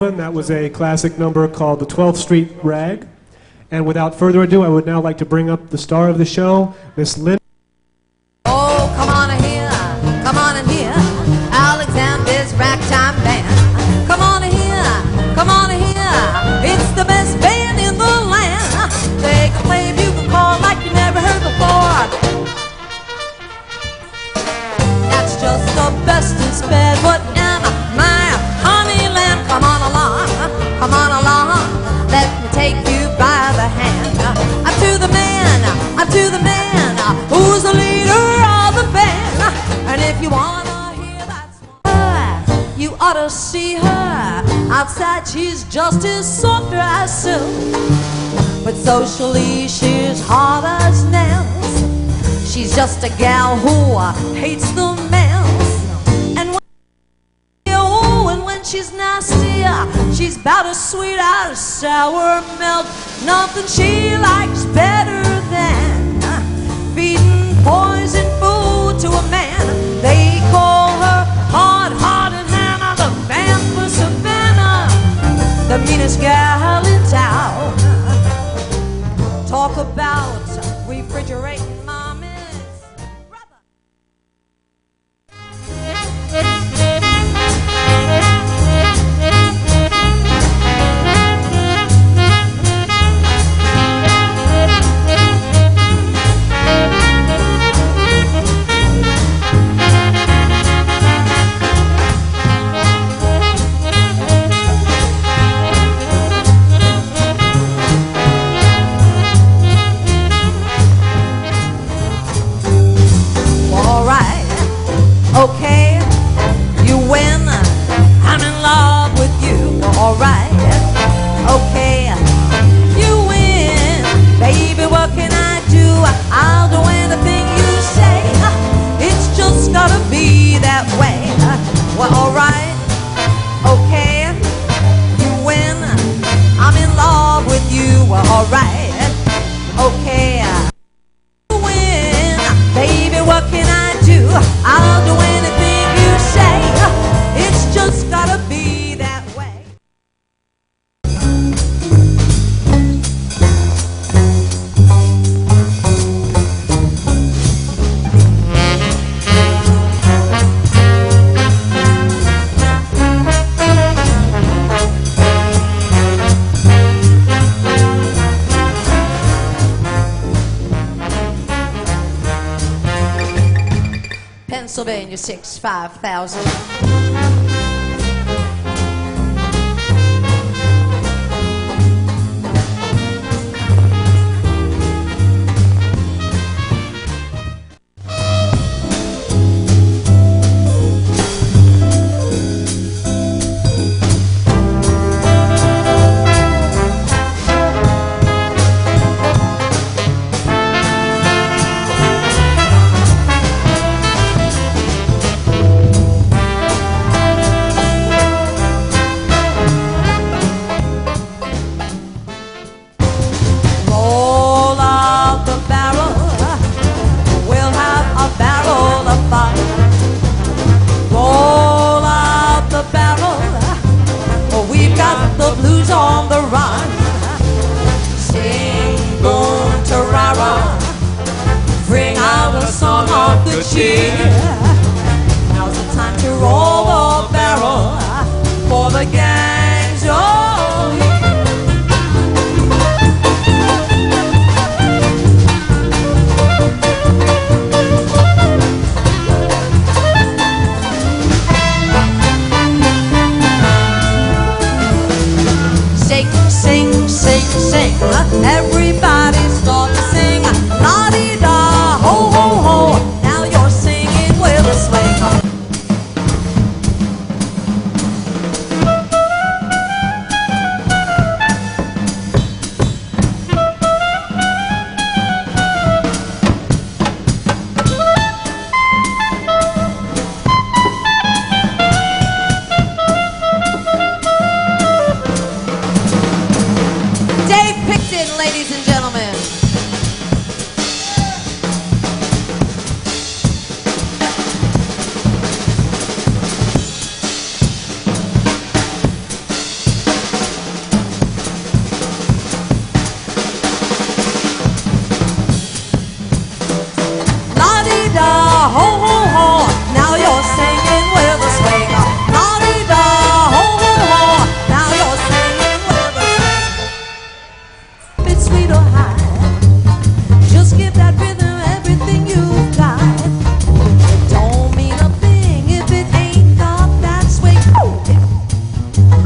That was a classic number called the 12th Street Rag. And without further ado, I would now like to bring up the star of the show, Miss Lynn. You ought to see her. Outside, she's just as soft as silk. But socially, she's hard as nails. She's just a gal who hates the males. And when, oh, and when she's nasty, she's about as sweet as sour milk. Nothing she likes better than feeding poison food to a man. Virginia six five thousand. sing every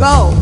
go.